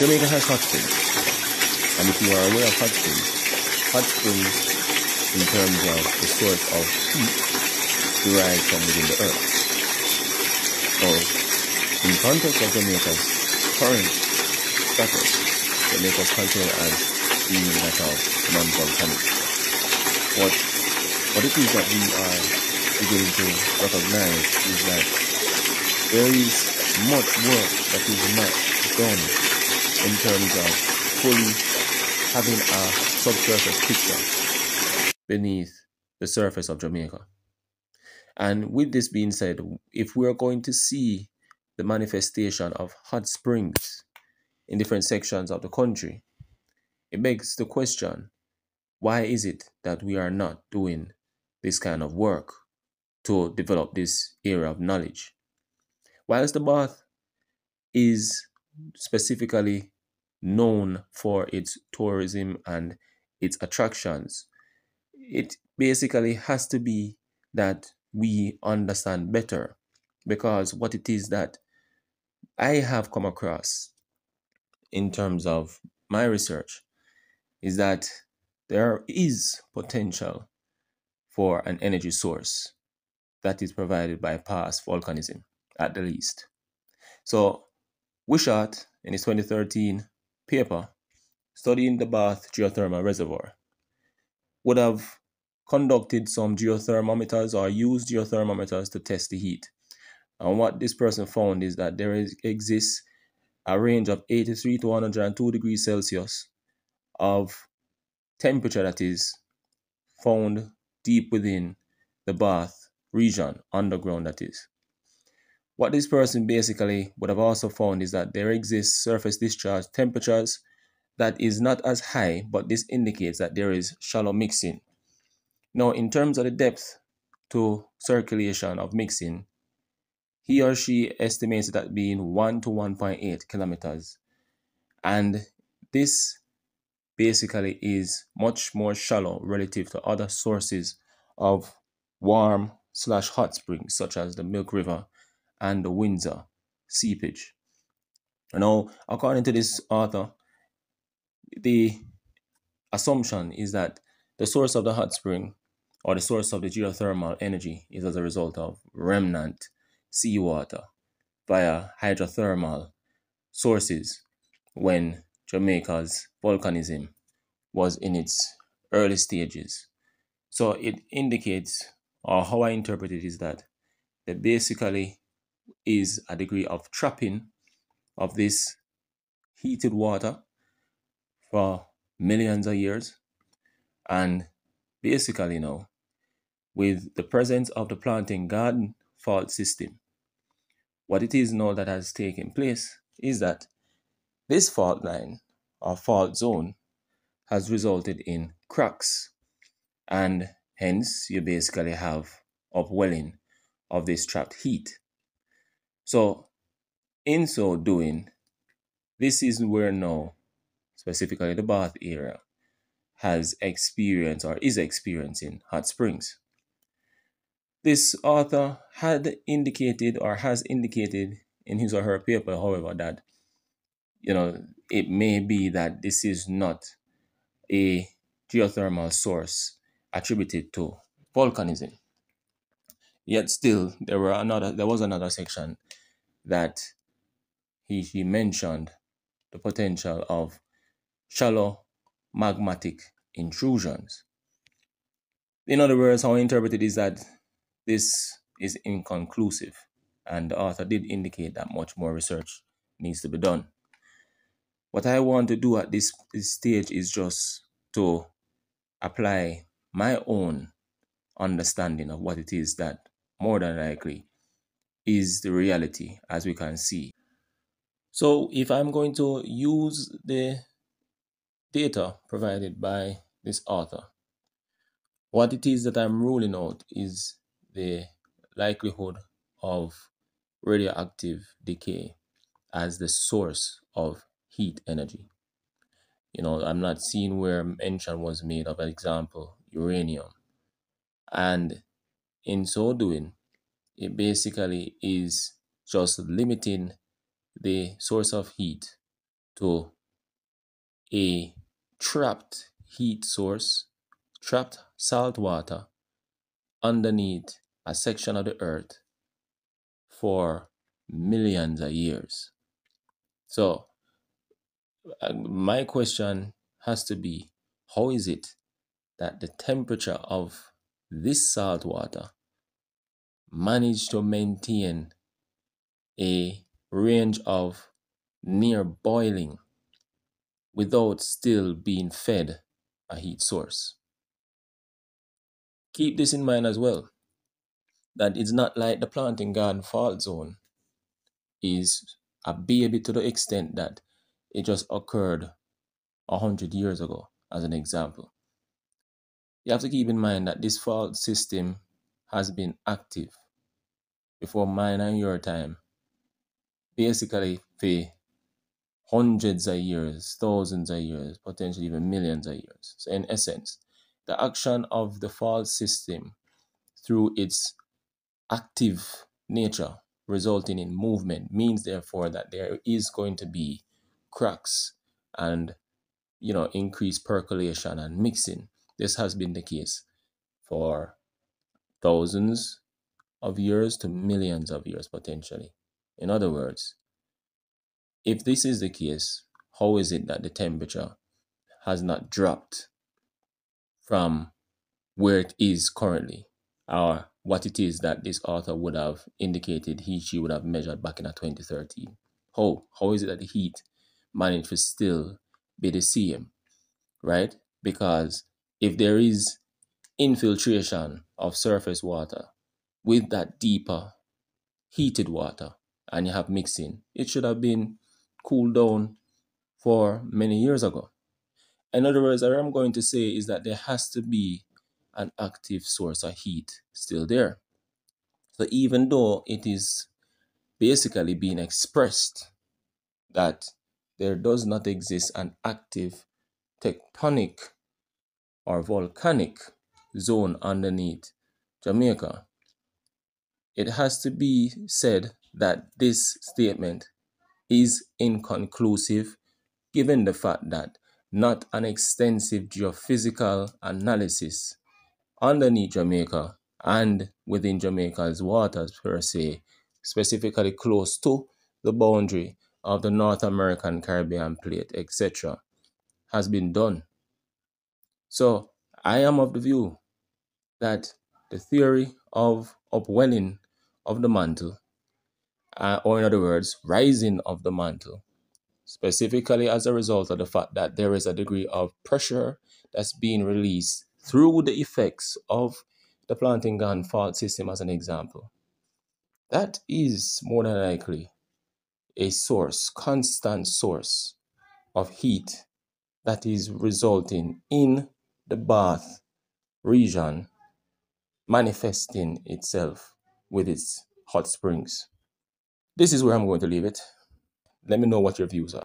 Jamaica has hot springs. And if you are aware of hot springs, hot springs in terms of the source of heat derived from within the earth. So, in context of Jamaica's current status, Jamaica is considered as being that of non-volcanic. What, what it is that we are beginning to recognize is that there is much work that is not done in terms of fully having a subsurface picture beneath the surface of Jamaica. And with this being said, if we're going to see the manifestation of hot springs in different sections of the country, it begs the question why is it that we are not doing this kind of work to develop this area of knowledge? Whilst the Bath is specifically known for its tourism and its attractions, it basically has to be that we understand better because what it is that I have come across in terms of my research is that there is potential for an energy source that is provided by past volcanism at the least. So Wishart in his 2013 paper studying the Bath geothermal reservoir would have conducted some geothermometers or used geothermometers to test the heat. And what this person found is that there is, exists a range of 83 to 102 degrees Celsius of temperature that is found deep within the Bath region, underground that is. What this person basically would have also found is that there exists surface discharge temperatures that is not as high, but this indicates that there is shallow mixing. Now, in terms of the depth to circulation of mixing, he or she estimates that being 1 to 1.8 kilometers. And this basically is much more shallow relative to other sources of warm slash hot springs, such as the Milk River and the Windsor seepage. Now, according to this author, the assumption is that the source of the hot spring or the source of the geothermal energy is as a result of remnant seawater via hydrothermal sources when Jamaica's volcanism was in its early stages. So it indicates, or how I interpret it is that there basically is a degree of trapping of this heated water for millions of years. And basically now, with the presence of the Plantain Garden fault system, what it is now that has taken place is that this fault line or fault zone has resulted in cracks and hence you basically have upwelling of this trapped heat. So in so doing, this is where now specifically the Bath area, has experienced or is experiencing hot springs. This author had indicated or has indicated in his or her paper, however, that you know it may be that this is not a geothermal source attributed to volcanism. Yet still there were another there was another section that he, he mentioned the potential of shallow magmatic intrusions. In other words, how I interpret it is that this is inconclusive, and the author did indicate that much more research needs to be done. What I want to do at this, this stage is just to apply my own understanding of what it is that more than likely is the reality as we can see. So if I'm going to use the data provided by this author. What it is that I'm ruling out is the likelihood of radioactive decay as the source of heat energy. You know, I'm not seeing where mention was made of an example, uranium. And in so doing, it basically is just limiting the source of heat to a trapped heat source, trapped salt water underneath a section of the earth for millions of years. So, uh, my question has to be how is it that the temperature of this salt water managed to maintain a range of near boiling without still being fed a heat source. Keep this in mind as well that it's not like the Plantain Garden fault zone is a baby to the extent that it just occurred a hundred years ago, as an example. You have to keep in mind that this fault system has been active before mine and your time, basically for hundreds of years, thousands of years, potentially even millions of years. So, in essence, the action of the fault system through its active nature resulting in movement means therefore that there is going to be cracks and you know increased percolation and mixing this has been the case for thousands of years to millions of years potentially. In other words if this is the case how is it that the temperature has not dropped from where it is currently or what it is that this author would have indicated he she would have measured back in a 2013 how? How is it that the heat managed to still be the same right? Because if there is infiltration of surface water with that deeper heated water and you have mixing it should have been cooled down for many years ago in other words what i'm going to say is that there has to be an active source of heat still there. So even though it is basically being expressed that there does not exist an active tectonic or volcanic zone underneath Jamaica, it has to be said that this statement is inconclusive given the fact that not an extensive geophysical analysis underneath Jamaica and within Jamaica's waters per se, specifically close to the boundary of the North American Caribbean plate, etc., has been done. So I am of the view that the theory of upwelling of the mantle, uh, or in other words, rising of the mantle, specifically as a result of the fact that there is a degree of pressure that's being released through the effects of the Plantain Garden fault system as an example. That is more than likely a source, constant source of heat that is resulting in the bath region manifesting itself with its hot springs. This is where I'm going to leave it. Let me know what your views are.